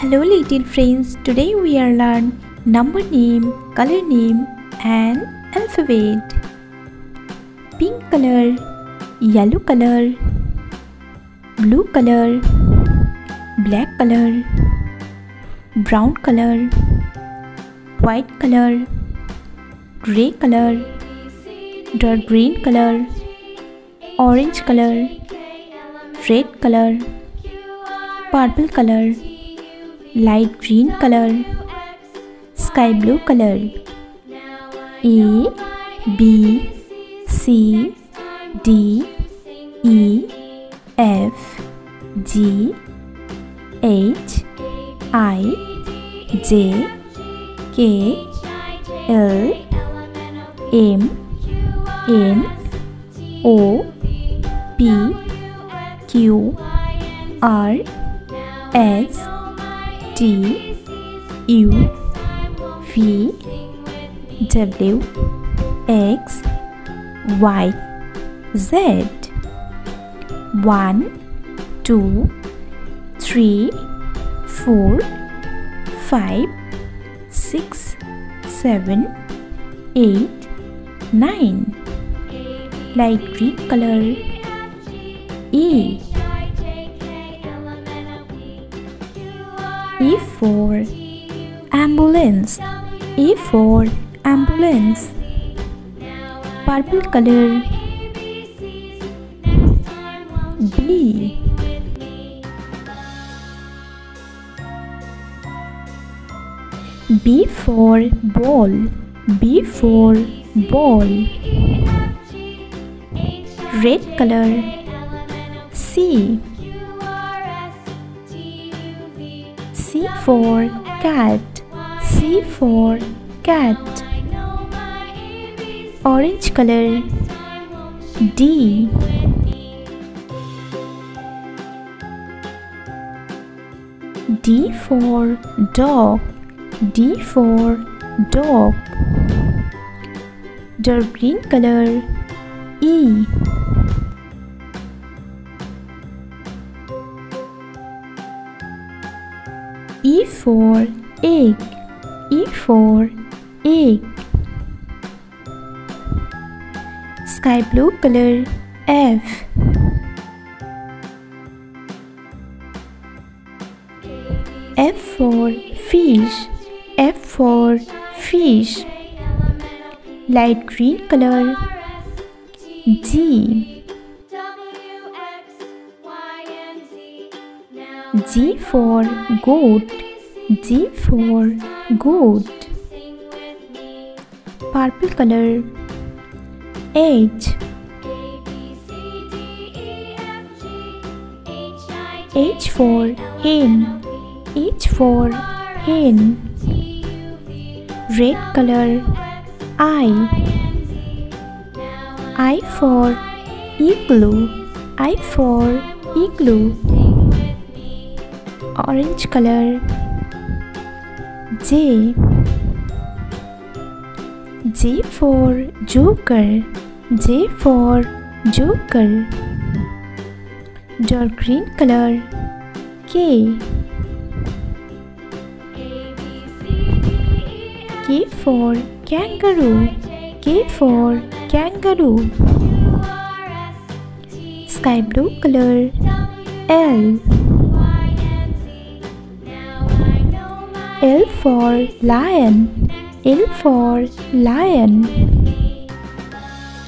Hello little friends, today we are learn number name, color name and alphabet. Pink color, yellow color, blue color, black color, brown color, white color, gray color, dark green color, orange color, red color, purple color, light green color, sky blue color. A B C D E F G H I J K L M N O P Q R S T U V W X Y Z. One two three four five six seven eight nine. Light green color. E E for ambulance. E for ambulance. Purple color. B. B for ball. B for ball. Red color. C for cat. C for cat. Orange color. D. D for dog. D for dog. Dark green color. E for egg. E for egg. Sky blue color F. F for fish. F for fish. Light green color G. G for goat G for goat purple color H. H for hen. H for hen. Red color I. I for igloo. I for igloo. Orange color J J for joker J for joker dark green color K K for kangaroo K for kangaroo sky blue color L for lion. L for lion.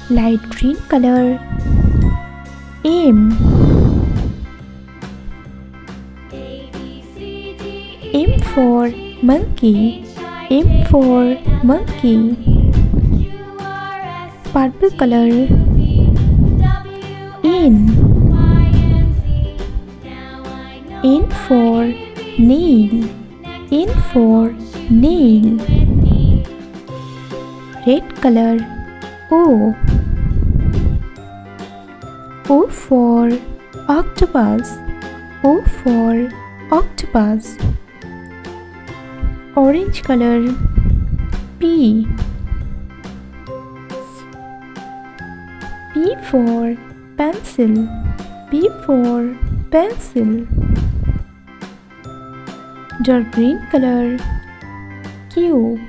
Light green color. M. M for monkey. M for monkey. Purple color. N. N for nail N for nail. Red color O. O for octopus O for octopus. Orange color P. P for pencil P for pencil dark green color Q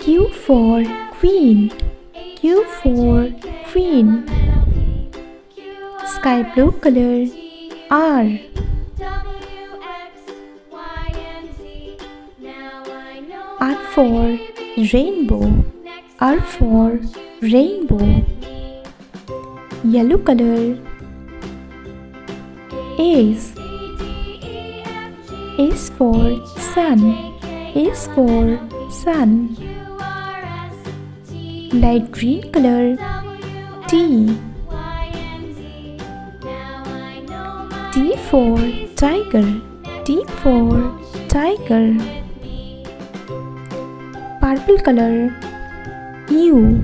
Q for queen. Q for queen. Sky blue color R. R for rainbow. R for rainbow. Yellow color S S for sun S for sun. Light green color T. T for tiger T for tiger. Purple color U.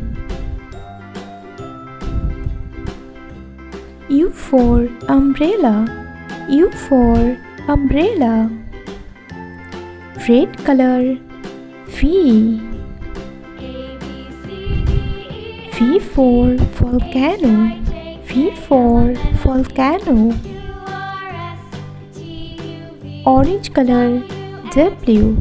U for umbrella U for umbrella. Red color V. V for volcano V for volcano. Orange color W.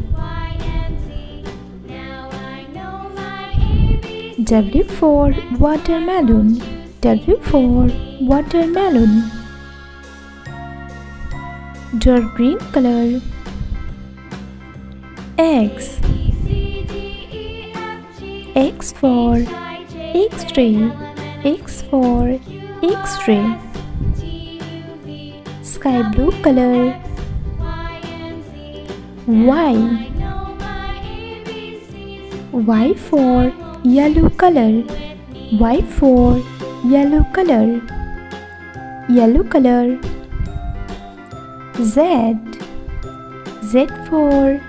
W for watermelon W for watermelon dark green color. X. X for X-ray X for X-ray sky blue color. Y. Y for yellow color. Y for yellow color. Yellow color Z Z for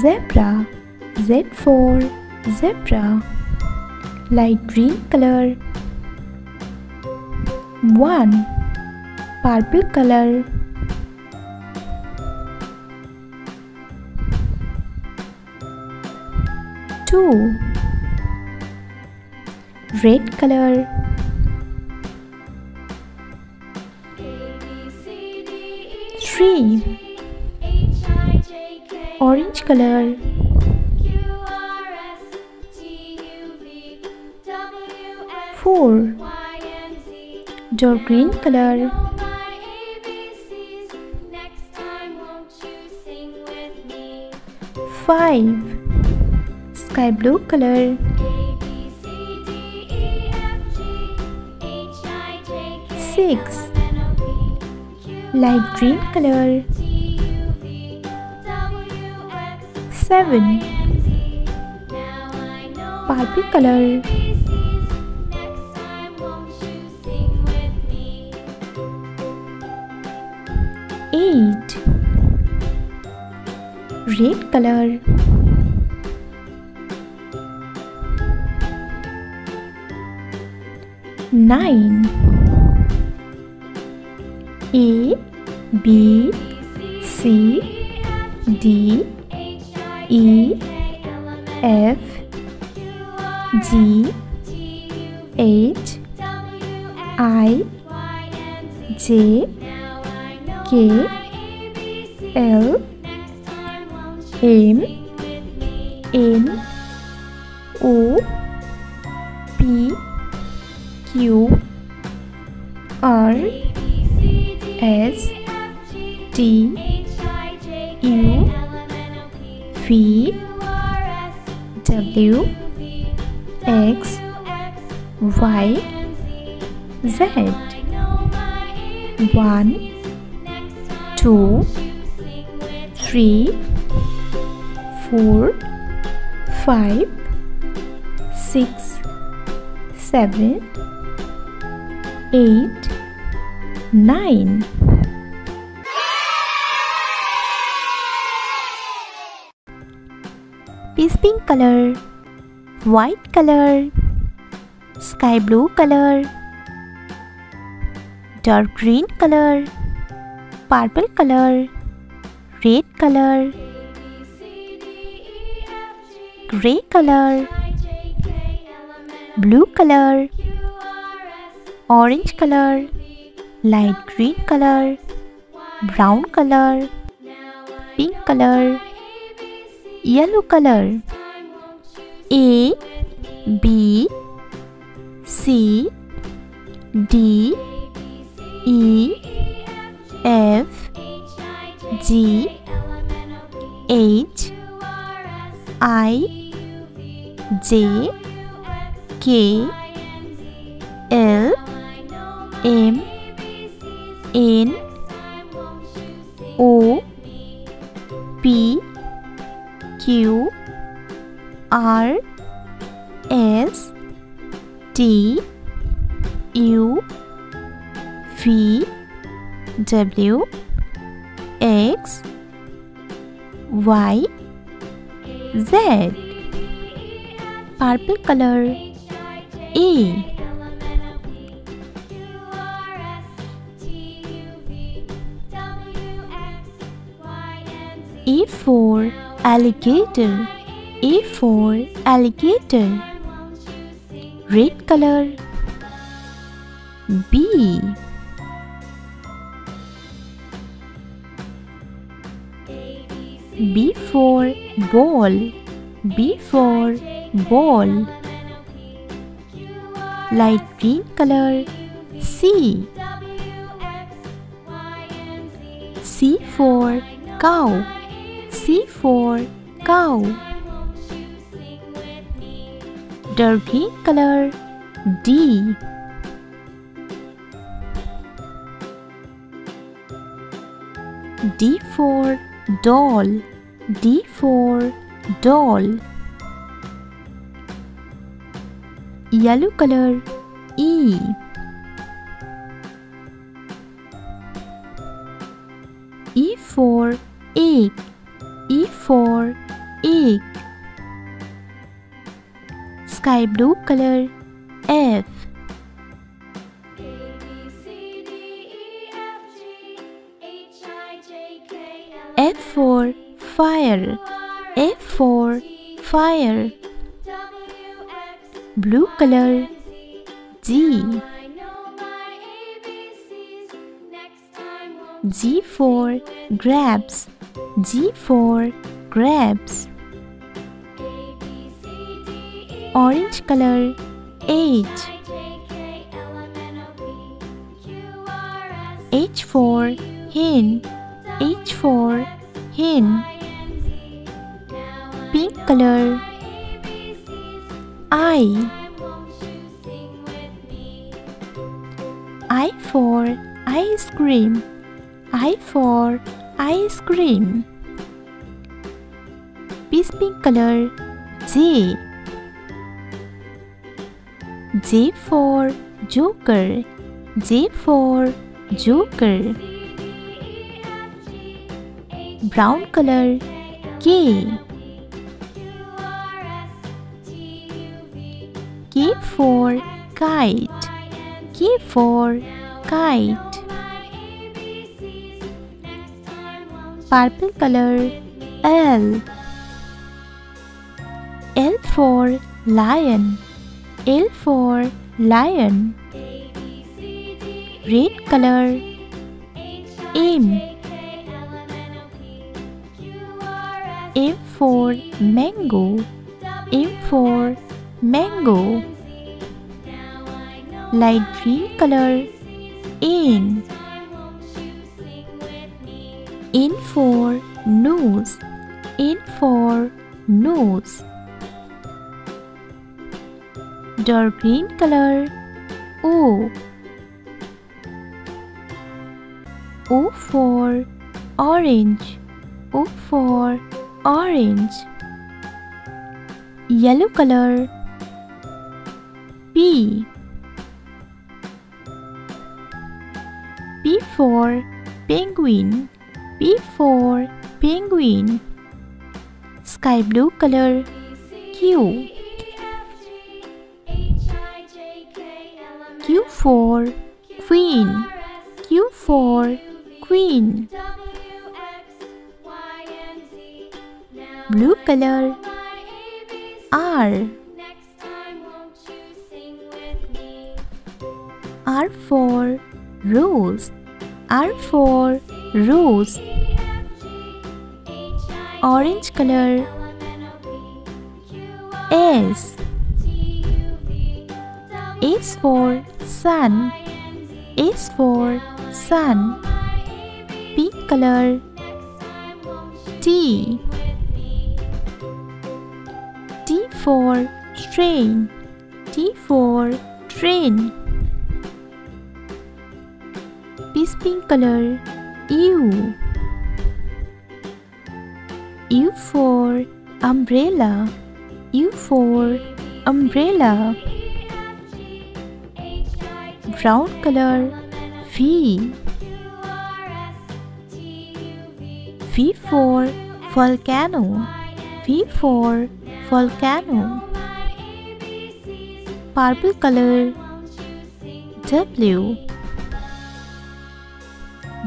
zebra Z for zebra. Light green color. 1 purple color. Two red color orange color. Four. Dark green color. Five. Sky blue color. Six. Light green color Seven. Purple color. Eight. Red color. Nine. A B C D E F G H I J K L M N O P Q R S T V W X Y Z 1 2 3 4 5 6 7 8 9 is pink color, white color, sky blue color, dark green color, purple color, red color, gray color, blue color, orange color, light green color, brown color, pink color, yellow color. A, B, C, D, E, F, G, H, I, J, K, L, M, N, W, X, Y, Z. Purple color E E for alligator. A for alligator. Red color B. B for ball. B for ball. Light green color C. C for cow. C for cow. Dark green color D. D for doll. D for doll. Yellow color E. E for egg. E for egg. Sky blue color F. F for fire. F for fire. Blue color G. G for grabs. G for grabs. Orange color H. H for hen. H for hen. Pink color I. I for ice cream. I for ice cream. Peace pink color J. J for joker. J for joker. Brown color K. K for kite. K for kite. Purple color L. L for lion. L for lion. Red color M. M for mango. M for mango. Light green color N. N for nose. N for nose. Dark green color O. O for orange. O for orange. Yellow color P. P for penguin. P for penguin. Sky blue color Q. Q for queen. Q for queen. Blue color R. R for rose. R for rose. Orange color. S. S for sun. S for sun. Pink color. T. for train. T for train. This pink color. U. U for umbrella. U for umbrella. Brown color. V. V for volcano. V for volcano. Purple color. W.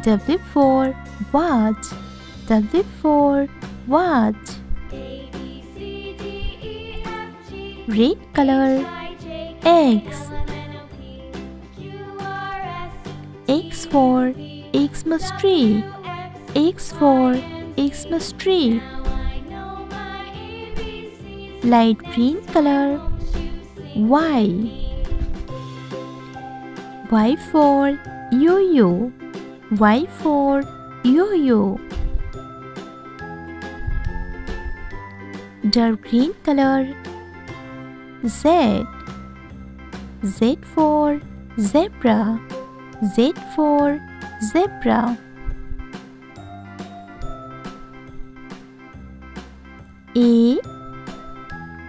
W for watch. W for watch. Red color. X. X for Xmas tree. X for Xmas tree. Light green color. Y. Y for yo-yo. Y for yo-yo. Dark green color. Z. Z for zebra. Z for zebra. A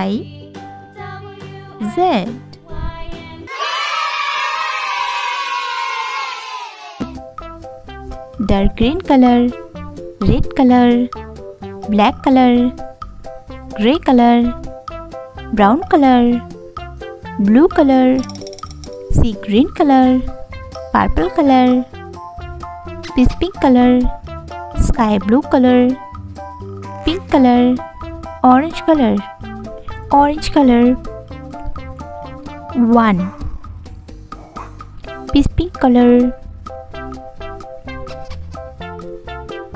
Y Z dark green color red color black color gray color brown color blue color sea green color purple color peach pink color sky blue color pink color orange color orange color 1 peach pink color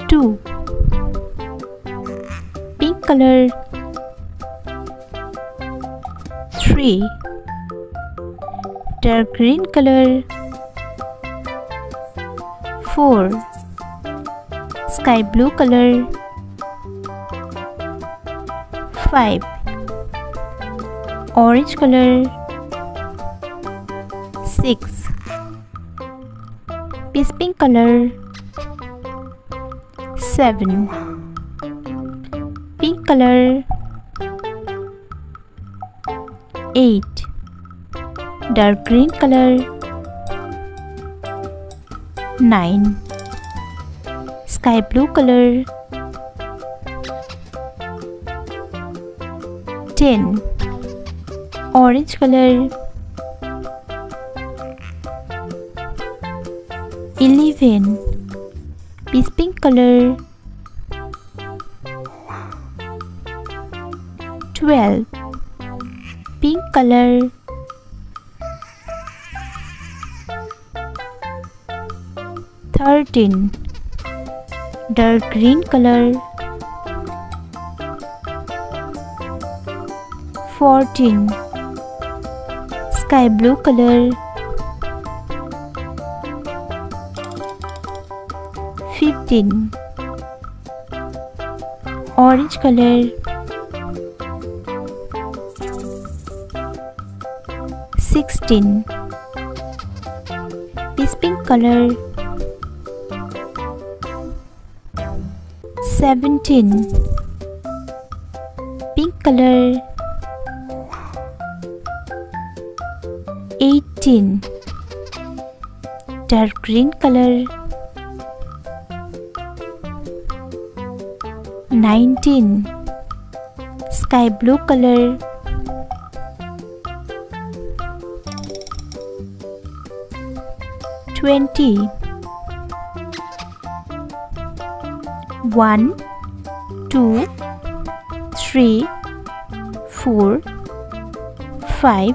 2 pink color 3 dark green color 4 sky blue color 5 orange color. 6 peach pink color. 7 pink color. 8 dark green color. 9 sky blue color. 10 orange color. 11 peach pink color. 12 pink color. 13 dark green color. 14 sky blue color 15 orange color 16 peach pink color seventeen pink color eighteen dark green color. Nineteen. Sky blue color. Twenty. One two three four five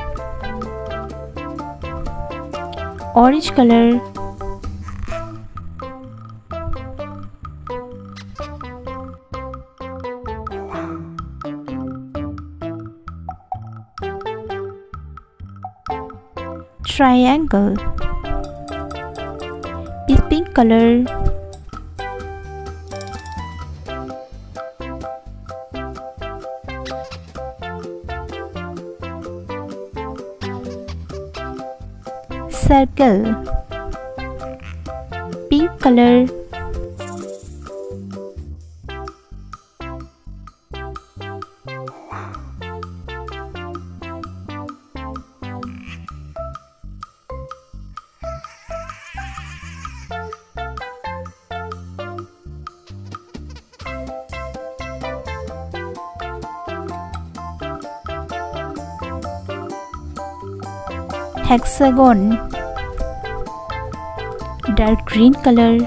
orange color. Triangle. Is pink color circle pink color hexagon green color.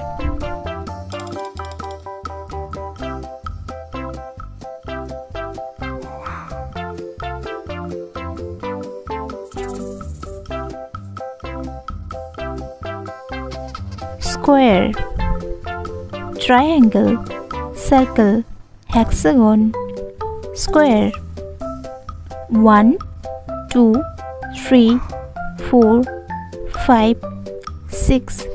Square. Triangle. Circle. Hexagon. Square. 1 2 3 4 5 6